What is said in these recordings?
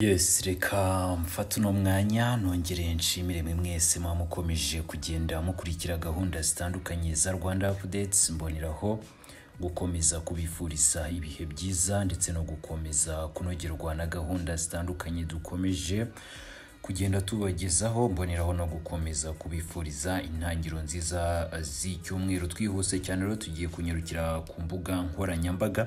yes reka mfate uno mwanya nongere nshimire mwe mwese muba mukomeje kugenda mukurikira gahunda zitandukanye za rwanda updates. Mboneraho gukomeza kubifuriza ibihe byiza ndetse no gukomeza kunogerwa na gahunda zitandukanye dukomeje kugenda tubagezaho. Mboneraho no gukomeza kubifuriza intangiriro nziza z'icyumweru twihuse cyane rero tugiye kunyarukira ku mbuga nkoranyambaga.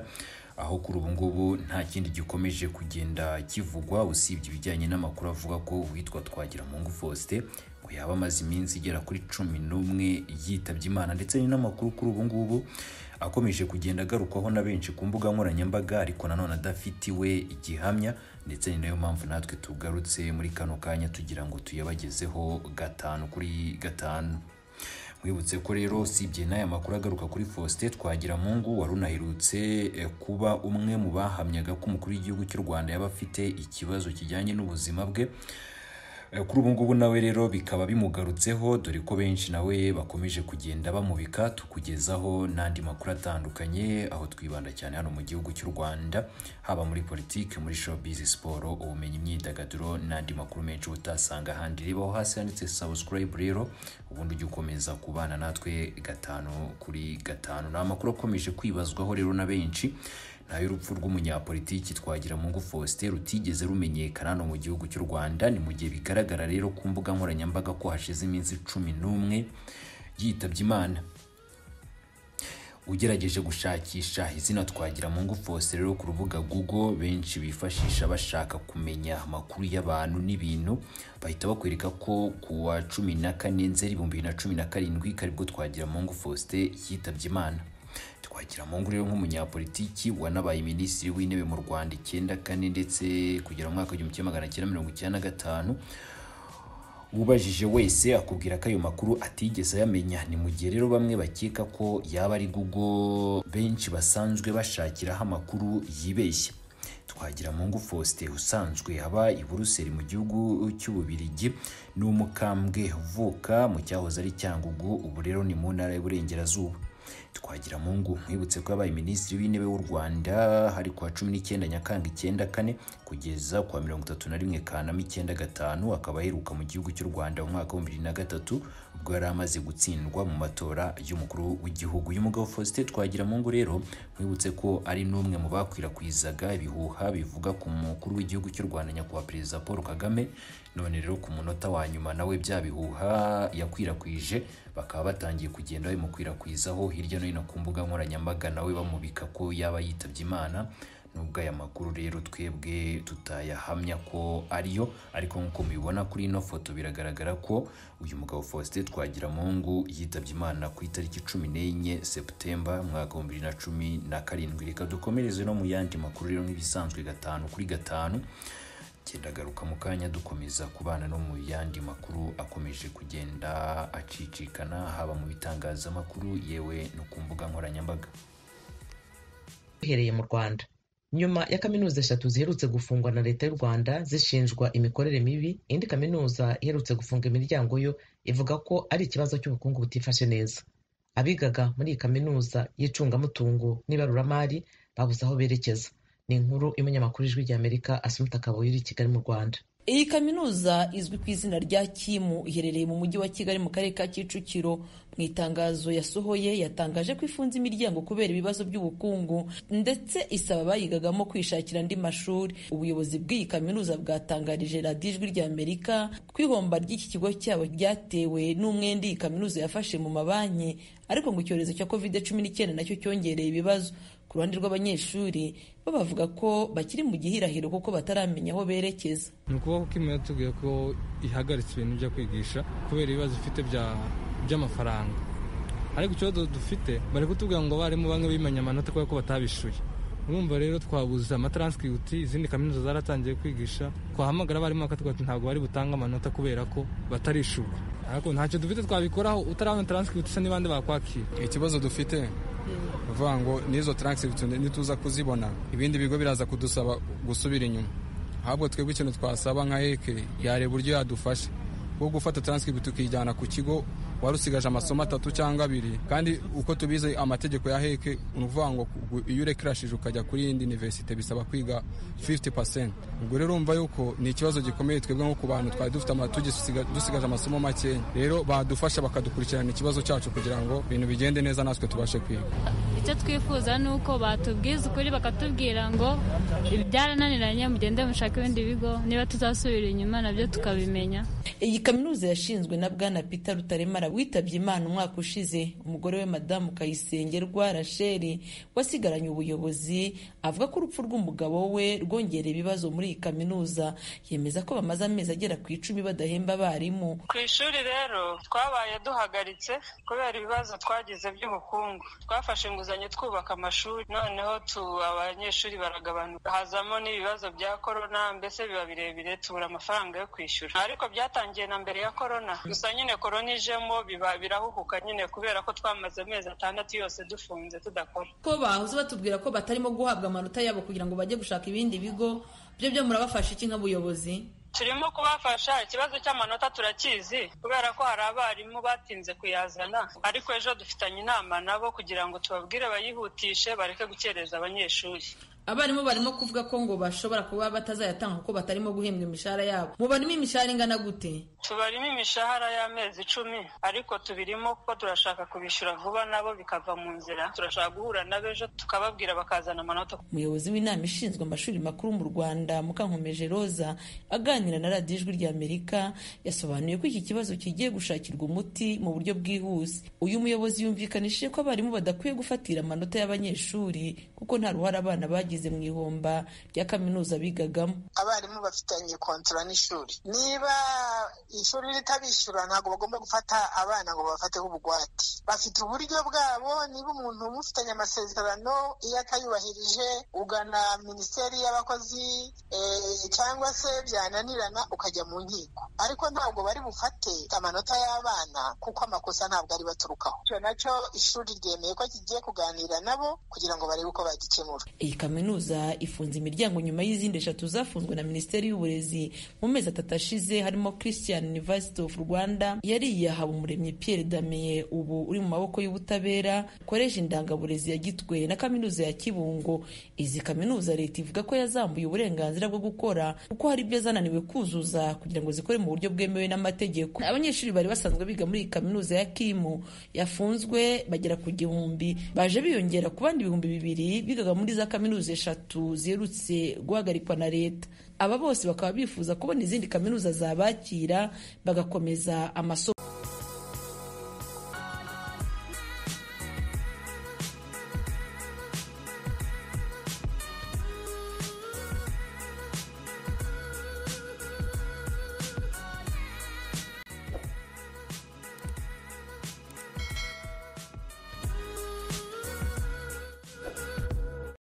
Aho kuri ubu ngubu nta kindi gikomeje kugenda kivugwa usibye ibijyanye n'amakuru avuga ko uwitwa Twagiramungu Faustin ngo yaba amaze iminsi igera kuri cumi n'umwe yitabye Imana ndetse ni n'amakuru kuri ubu ngubu akomeje kugenda agarukwaho na benshi ku mbuga nkoranyambaga ariko nanone adafitiwe igihamya ndetse ni na yo mpamvu natwe tugarutse muri kano kanya tugira ngo tuyabagezeho gatanu kuri gatanu. Mwibutse ko rero usibye n'aya makuru agaruka kuri Faustin Twagiramungu wari unaherutse eh, kuba umwe mu bahamyaga ko umukuru w'igihugu cy'u Rwanda yaba afite ikibazo kijyanye n'ubuzima bwe. Kuri ubu ngubu nawe rero bikaba bimugarutseho dore ko benshi nawe bakomeje kugenda bamubika tukugezaho n'andi makuru atandukanye aho twibanda cyane hano mu gihugu cy'u Rwanda haba muri politiki muri showbiz siporo ubumenyi imyidagaduro n'andi makuru menshi utasanga ahandi. Rebaho hasi handitse subscribe rero ubundi ujya ukomeza kubana natwe gatanu kuri gatanu. Ni amakuru akomeje kwibazwaho rero na benshi n'ay'urupfu rw'umunyapolitiki Twagiramungu Faustin rutigeze rumenyekana hano mu gihugu cy'u Rwanda. Ni mu gihe bigaragara rero ku mbuga nkoranyambaga ko hashize iminsi cumi n'umwe yitabye Imana. Ugerageje gushakisha izina Twagiramungu Faustin rero ku rubuga Google benshi bifashisha bashaka kumenya amakuru y'abantu n'ibintu. Bahita bakwereka ko ku wa cumi na kane nzeri ibihumbi bibiri na cumi na karindwi karibwo Twagiramungu Faustin yitabye Imana. Twagiramungu rero nk'umunyapolitiki wanabaye minisitiri w'intebe mu Rwanda icyenda kane ndetse kugera mu mwaka w'igihumbi kimwe magana cyenda mirongo icyenda na gatanu. Ubajije wese akubwira ko ayo makuru atigeze ayamenya ni mu gihe rero bamwe bakeka ko yaba ari Google benshi basanzwe bashakiraho amakuru yibeshya Twagiramungu Faustin usanzwe aba i Buruseli mu gihugu cy'Ububirigi ni umukambwe uvuka mu cyahoze ari Cyangugu ubu rero ni mu ntara y'Uburengerazuba. Twagiramungu mwibutse ko yabaye minisitiri w'intebe w'u Rwanda hari kuwa cumi n'icyenda Nyakanga icyenda kane kugeza kuwa mirongo itatu na rimwe Kanama icyenda gatanu akaba aheruka mu gihugu cy'u Rwanda mu mwaka w'ibihumbi bibiri na gatatu ubwo yari amaze gutsindwa mu matora y'umukuru w'igihugu. Uyu mugabo Faustin Twagiramungu rero mwibutse ko ari n'umwe mu bakwirakwizaga ibihuha bivuga ku mukuru w'igihugu cy'u Rwanda nyakubahwa perezida Paul Kagame none rero ku munota wa nyuma nawe bya bihuha yakwirakwije bakaba batangiye kugenda babimukwirakwizaho hirya no hino ku mbuga nkoranyambaga nawe bamubika ko yaba yitabye Imana nubwo aya makuru rero twebwe tutayahamya ko ariyo ariko nk'uko mubibona kuri ino foto biragaragara ko uyu mugabo Faustin Twagiramungu yitabye Imana ku itariki cumi n'enye Septemba mwaka w'ibihumbi bibiri na cumi na karindwi. Reka dukomereze no mu yandi makuru rero nk'ibisanzwe gatanu kuri gatanu. Genda garuka mu kanya dukomeza kubana no mu yandi makuru akomeje kugenda acicikana haba mu bitangazamakuru yewe no ku mbuga nkoranyambaga. Uhereye mu rwanda. Nyuma ya kaminuza eshatu ziherutse gufungwa na leta y'u rwanda zishinjwa imikorere mibi indi kaminuza iherutse gufunga imiryango yo ivuga ko ari ikibazo cy'ubukungu butifashe neza. Abigaga muri iyi kaminuza y'icungamutungo n'ibaruramari babuze aho berekeza. Ni inkuru y'umunyamakuru ijwi ry'amerika asumuta kabuye iri i kigali mu rwanda. Iyi kaminuza izwi ku izina rya kimu iherereye mu mujyi wa kigali mu karere ka kicukiro. Mu itangazo yasohoye yatangaje ko ifunze imiryango kubera ibibazo by'ubukungu ndetse isaba abayigagamo kwishakira andi mashuri. Ubuyobozi bw'iyi kaminuza bwatangarije radiyo ijwi rya amerika ko ihomba ry'iki kigo cyabo ryatewe n'umwenda iyi kaminuza yafashe mu mabanki ariko ngo icyorezo cya covid cumi n'icyenda na cyo cyongereye ibibazo. Ku ruhande rw'abanyeshuri bo bavuga ko bakiri mu gihirahiro kuko bataramenya aho berekeza. Ni ukuvuga ko imwe yatubwiye ko ihagaritse ibintu byo kwigisha kubera ibibazo ifite by'amafaranga. Ariko ikibazo dufite bari kutubwira ngo abarimu bamwe bimenya amanota kubera ko batabishuye. Urumva rero twabuze amataransikiriti izindi kaminuza zaratangiye kwigisha twahamagara abarimu bakatubwira ati ntabwo bari butange amanota kubera ko batarishurwa ariko ntacyo dufite twabikoraho utarabona taransikiriti isa n'ibandi bakwakira. Ikibazo dufite uvuga ngo n'izo taranscript nituza kuzibona. Ibindi bigo biraza kudusaba gusubira inyuma. Ahubwo twebwe ikintu twasaba nka heke yareba uburyo yadufasha. Bwo gufata taranscript tukijyana ku kigo wari usigaje amasomo atatu cyangwa abiri. Kandi uko tubizi amategeko ya heke ni ukuvuga ngo iyo urekirashije ukajya kuri yindi universite bisaba kwiga 50% ubwo rero urumva yuko ni ikibazo gikomeye twebwe nko ku bantu twari dufite dusigaje amasomo makeya rero badufasha bakadukurikirana ikibazo cyacu kugira ngo ibintu bigende neza natwe tubashe kwiga. Icyo twifuza ni uko batubwiza ukuri bakatubwira ngo byarananiranye mugende mushake ibindi bigo niba tuzasubira inyuma na byo tukabimenya. Iyi kaminuza yashinzwe na bwana peter rutaremara witabye imana umwaka ushize umugore we madamu kayisengerwa rasheli wasigaranye ubuyobozi avuga ko urupfu rw'umugabo we rwongereye ibibazo muri iyi kaminuza. Yemeza ko bamaze amezi agera ku icumi badahemba abarimu. Ku ishuri rero twabaye duhagaritse kubera ibibazo twagize by'ubukungu. Twafashe inguzanyo twubaka amashuri. Noneho tu abanyeshuri baragabanuka. Hazamo n'ibibazo bya korona mbese biba birebire tubura amafaranga yo kwishyura. Ariko byatangiye na mbere ya korona gusa nyine korona ijemo biba birahuhuka nyine kubera ko twamaze amezi atandatu yose dufunze tudakora. Ko bahoze batubwira ko batarimo guhabwa amanota yabo kugira ngo bajye gushaka ibindi bigo byo byo murabafasha iki nk'ubuyobozi turimo kubafasha ikibazo cy'amanota turakizi kubera ko hari abarimu batinze kuyazana ariko ejo dufitanye inama nabo kugira ngo tubabwire bayihutishe bareke gukereza abanyeshuri. Abarimu barimo kuvuga ko ngo bashobora kuba batazayatanga kuko batarimo guhembwa imishahara yabo. Mubarimo imishahara ingana gute? Tubarimo imishahara y'amezi icumi ariko tubirimo kuko turashaka kubishyura vuba nabo bikava mu nzira. Turashaka guhura nabo ejo tukababwira bakazana amanota. Umuyobozi w'inama ishinzwe amashuri makuru mu rwanda mukankomeje roza aganira na radiyo ijwi ry'amerika yasobanuye ko iki kibazo kigiye gushakirwa umuti mu buryo bwihuse. Uyu muyobozi yumvikanishije ko abarimu badakwiye gufatira amanota y'abanyeshuri kuko nta ruhare abana bagize mu ihomba rya kaminuza bigagamo. Abarimu bafitanye kontora n'ishuri. Niba ishuri ritabishyura ntabwo bagomba gufata abana ngo babafateho ubugwate. Bafite uburyo bwabo niba umuntu mufitanye amasezerano iyo atayubahirije ugana minisiteri y'abakozi cyangwa se byananirana ukajya mu nkiko. Ariko ntabwo bari bufate amanota y'abana kuko amakosa ntabwo ari baturukaho. Icyo na cyo ishuri ryemeye ko kigiye kuganira nabo kugira ngo barebe uko bagikemura. Iyi kaminuza ifunze imiryango nyuma y'izindi eshatu zafunzwe na minisiteri y'uburezi. Mu mezi atatu ashize harimo christian university of rwanda yari iyahawe umuremyi pierre dameye ubu uri mu maboko y'ubutabera koleji indangaburezi ya gitwe na kaminuza ya kibungo. Izi kaminuza leta ivuga ko yazambuye uburenganzira bwo gukora kuko hari ibyo zananiwe kuzuza kugira ngo zikore mu buryo bwemewe n'amategeko. Abanyeshuri bari basanzwe biga muri iyi kaminuza ya kimu yafunzwe bagera ku gihumbi baje biyongera ku bandi ibihumbi bibiri bigaga muri za kaminuza eshatu ziherutse guhagarikwa na leta. Aba bose bakaba bifuza kubona izindi kaminuza zabakira bagakomeza amasomo